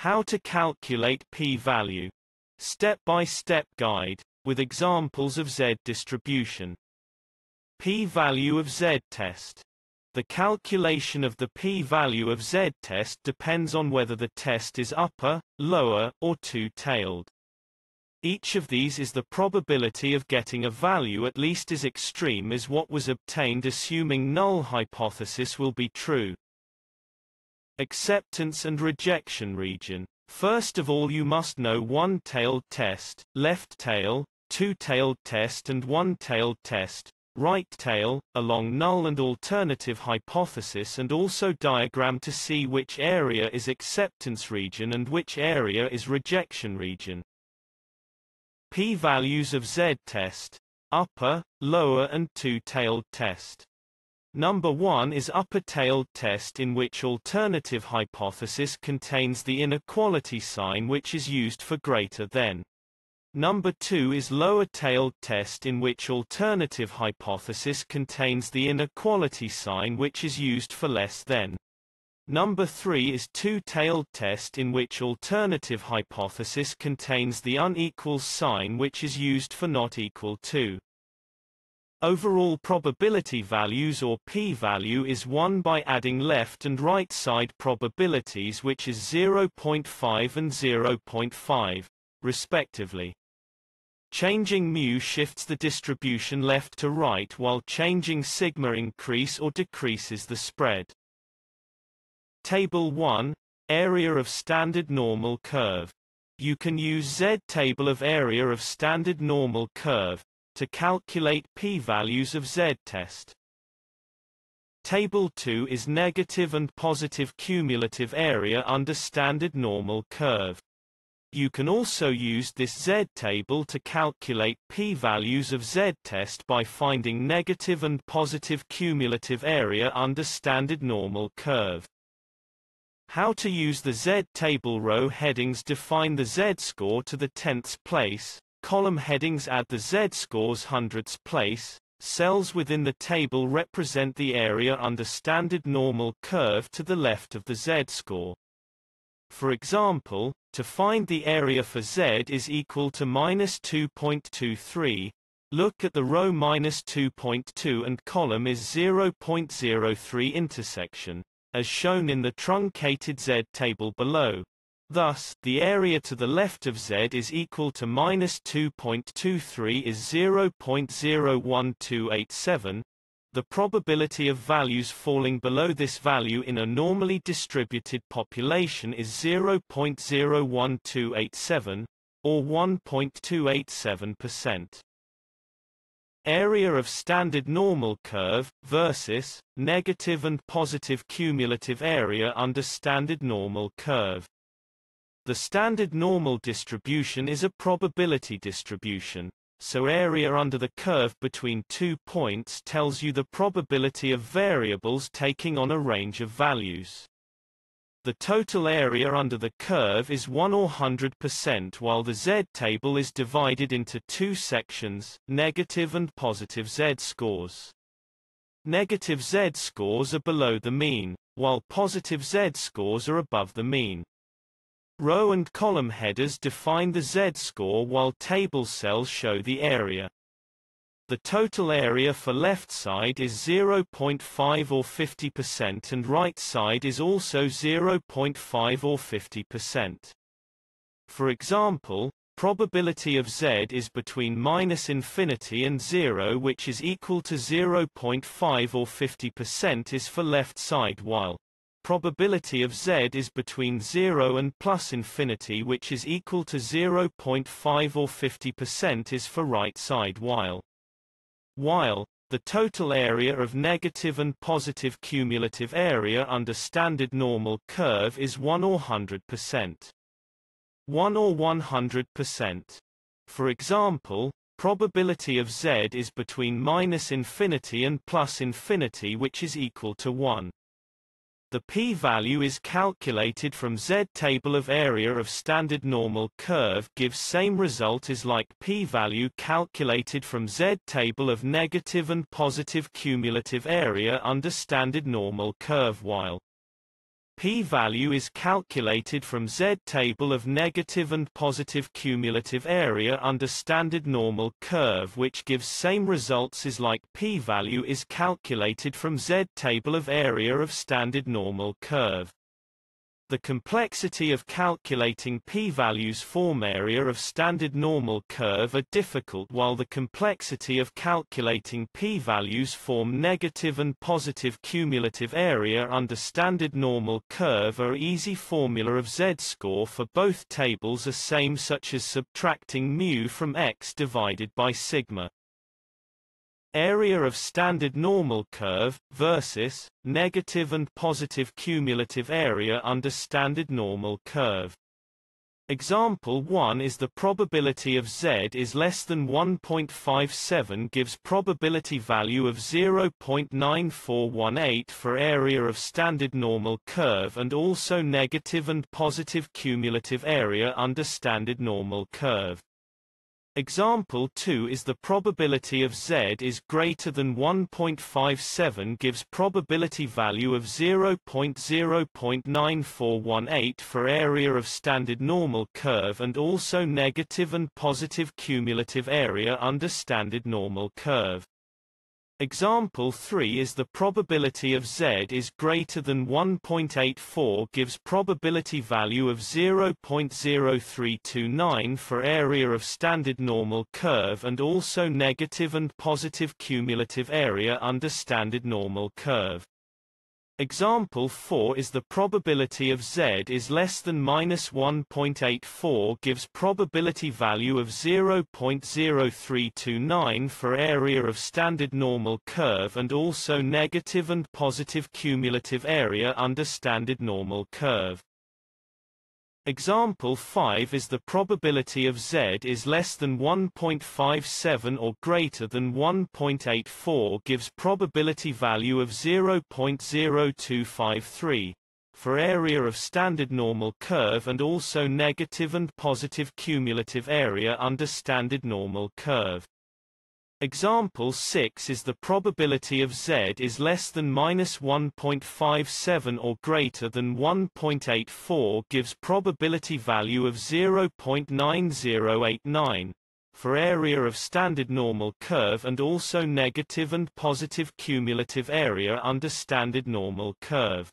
How to calculate p-value. Step-by-step guide, with examples of Z distribution. P-value of Z-test. The calculation of the p-value of Z-test depends on whether the test is upper, lower, or two-tailed. Each of these is the probability of getting a value at least as extreme as what was obtained assuming null hypothesis will be true. Acceptance and rejection region. First of all you must know one-tailed test, left tail, two-tailed test and one-tailed test, right tail, along null and alternative hypothesis and also diagram to see which area is acceptance region and which area is rejection region. P-values of Z-test, upper, lower and two-tailed test. Number 1 is upper-tailed test in which alternative hypothesis contains the inequality sign which is used for greater than. Number 2 is lower-tailed test in which alternative hypothesis contains the inequality sign which is used for less than. Number 3 is two-tailed test in which alternative hypothesis contains the unequal sign which is used for not equal to. Overall probability values or p-value is 1 by adding left and right side probabilities which is 0.5 and 0.5, respectively. Changing mu shifts the distribution left to right while changing sigma increase or decreases the spread. Table 1, Area of Standard Normal Curve. You can use Z table of area of standard normal curve, to calculate p-values of z-test. Table 2 is negative and positive cumulative area under standard normal curve. You can also use this z-table to calculate p-values of z-test by finding negative and positive cumulative area under standard normal curve. How to use the z-table row headings define the z-score to the tenths place, Column headings add the z-scores hundredths place. Cells within the table represent the area under standard normal curve to the left of the z-score. For example, to find the area for z is equal to minus 2.23, look at the row minus 2.2 and column is 0.03 intersection, as shown in the truncated z table below. Thus, the area to the left of Z is equal to minus 2.23 is 0.01287. The probability of values falling below this value in a normally distributed population is 0.01287, or 1.287%. Area of standard normal curve, versus, negative and positive cumulative area under standard normal curve. The standard normal distribution is a probability distribution, so area under the curve between two points tells you the probability of variables taking on a range of values. The total area under the curve is 1 or 100% while the z-table is divided into two sections, negative and positive z-scores. Negative z-scores are below the mean, while positive z-scores are above the mean. Row and column headers define the z-score while table cells show the area. The total area for left side is 0.5 or 50% and right side is also 0.5 or 50%. For example, probability of z is between minus infinity and 0 which is equal to 0.5 or 50% is for left side while probability of z is between 0 and plus infinity which is equal to 0.5 or 50% is for right side while. While, the total area of negative and positive cumulative area under standard normal curve is 1 or 100%. 1 or 100%. For example, probability of z is between minus infinity and plus infinity which is equal to 1. The p-value is calculated from z-table of area of standard normal curve gives same result as like p-value calculated from z-table of negative and positive cumulative area under standard normal curve while P-value is calculated from Z-table of negative and positive cumulative area under standard normal curve which gives same results as like P-value is calculated from Z-table of area of standard normal curve. The complexity of calculating p-values form area of standard normal curve are difficult while the complexity of calculating p-values form negative and positive cumulative area under standard normal curve are easy formula of z-score for both tables are same such as subtracting mu from x divided by sigma area of standard normal curve, versus, negative and positive cumulative area under standard normal curve. Example 1 is the probability of z is less than 1.57 gives probability value of 0.9418 for area of standard normal curve and also negative and positive cumulative area under standard normal curve. Example 2 is the probability of z is greater than 1.57 gives probability value of 0.0.9418 for area of standard normal curve and also negative and positive cumulative area under standard normal curve. Example 3 is the probability of z is greater than 1.84 gives probability value of 0.0329 for area of standard normal curve and also negative and positive cumulative area under standard normal curve. Example 4 is the probability of z is less than minus 1.84 gives probability value of 0.0329 for area of standard normal curve and also negative and positive cumulative area under standard normal curve. Example 5 is the probability of z is less than 1.57 or greater than 1.84 gives probability value of 0.0253 for area of standard normal curve and also negative and positive cumulative area under standard normal curve. Example 6 is the probability of z is less than minus 1.57 or greater than 1.84 gives probability value of 0.9089 for area of standard normal curve and also negative and positive cumulative area under standard normal curve.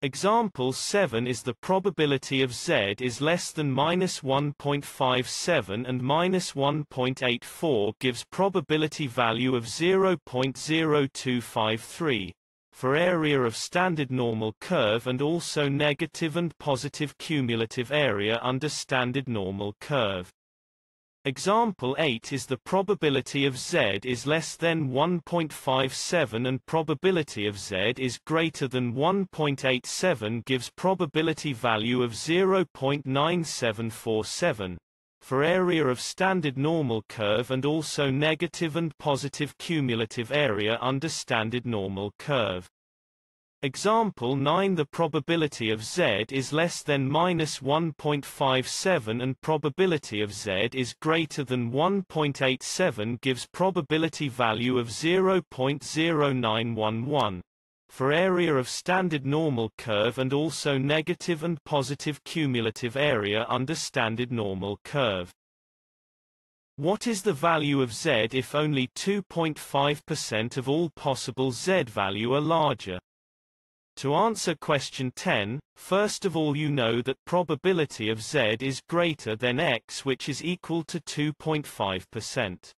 Example 7 is the probability of z is less than minus 1.57 and minus 1.84 gives probability value of 0.0253 for area of standard normal curve and also negative and positive cumulative area under standard normal curve. Example 8 is the probability of z is less than 1.57 and probability of z is greater than 1.87 gives probability value of 0.9747 for area of standard normal curve and also negative and positive cumulative area under standard normal curve. Example 9 The probability of z is less than minus 1.57 and probability of z is greater than 1.87 gives probability value of 0.0911 for area of standard normal curve and also negative and positive cumulative area under standard normal curve. What is the value of z if only 2.5% of all possible z value are larger? To answer question 10, first of all you know that probability of z is greater than x which is equal to 2.5%.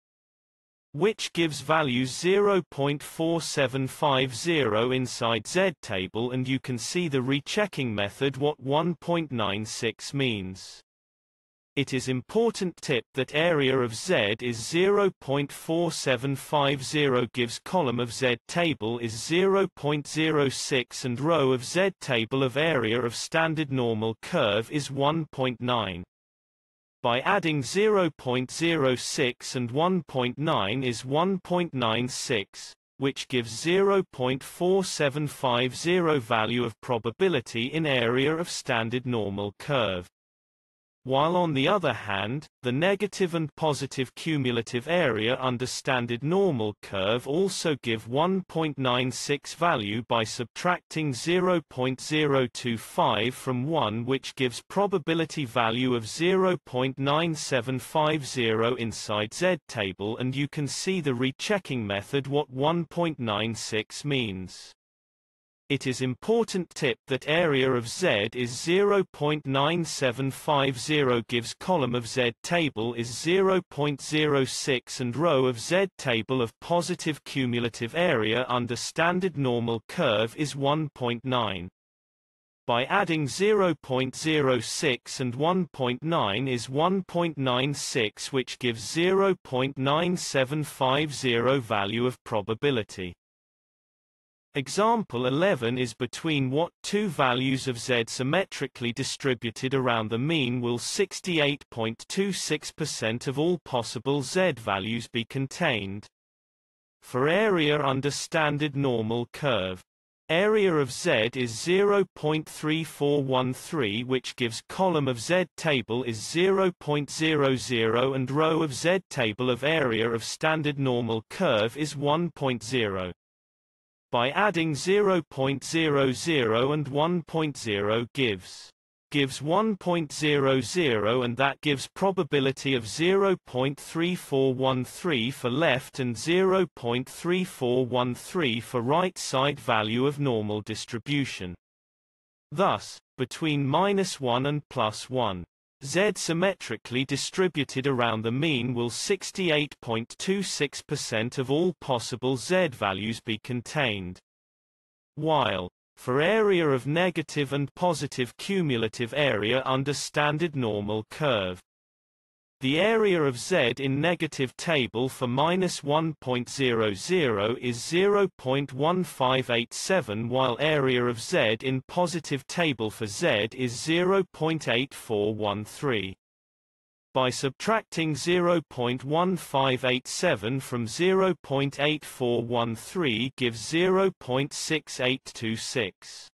Which gives values 0.4750 inside z table and you can see the rechecking method what 1.96 means. It is important tip that area of Z is 0.4750 gives column of Z table is 0.06 and row of Z table of area of standard normal curve is 1.9. By adding 0.06 and 1.9 is 1.96, which gives 0.4750 value of probability in area of standard normal curve. While on the other hand, the negative and positive cumulative area under standard normal curve also give 1.96 value by subtracting 0.025 from 1 which gives probability value of 0.9750 inside Z table and you can see the rechecking method what 1.96 means. It is important tip that area of Z is 0.9750 gives column of Z table is 0.06 and row of Z table of positive cumulative area under standard normal curve is 1.9. By adding 0.06 and 1.9 is 1.96 which gives 0.9750 value of probability. Example 11 is between what two values of Z symmetrically distributed around the mean will 68.26% of all possible Z values be contained. For area under standard normal curve, area of Z is 0.3413 which gives column of Z table is 0.00 and row of Z table of area of standard normal curve is 1.0 by adding 0.00 and 1.0 gives gives 1.00 and that gives probability of 0.3413 for left and 0.3413 for right side value of normal distribution. Thus, between minus 1 and plus 1. Z symmetrically distributed around the mean will 68.26% of all possible Z values be contained. While, for area of negative and positive cumulative area under standard normal curve, the area of Z in negative table for minus 1.00 is 0.1587 while area of Z in positive table for Z is 0.8413. By subtracting 0.1587 from 0.8413 gives 0.6826.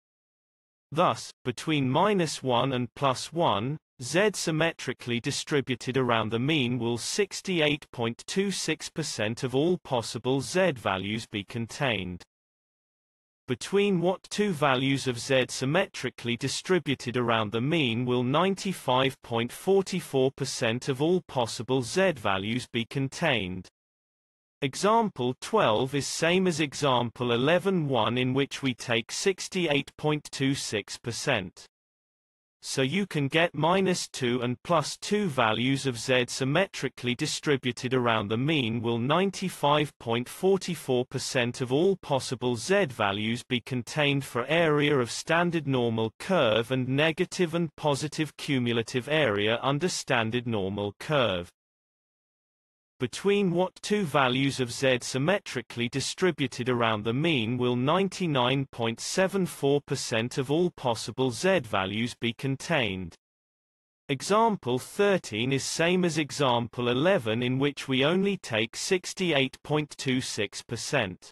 Thus, between minus 1 and plus 1, Z symmetrically distributed around the mean will 68.26% of all possible Z values be contained. Between what two values of Z symmetrically distributed around the mean will 95.44% of all possible Z values be contained. Example 12 is same as example 11.1 in which we take 68.26% so you can get minus 2 and plus 2 values of Z symmetrically distributed around the mean will 95.44% of all possible Z values be contained for area of standard normal curve and negative and positive cumulative area under standard normal curve between what two values of z symmetrically distributed around the mean will 99.74% of all possible z values be contained. Example 13 is same as example 11 in which we only take 68.26%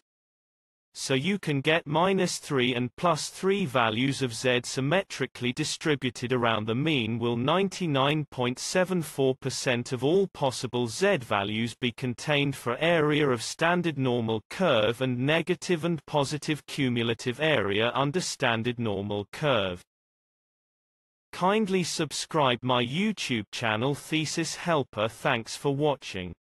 so you can get minus 3 and plus 3 values of z symmetrically distributed around the mean will 99.74% of all possible z values be contained for area of standard normal curve and negative and positive cumulative area under standard normal curve. Kindly subscribe my YouTube channel Thesis Helper thanks for watching.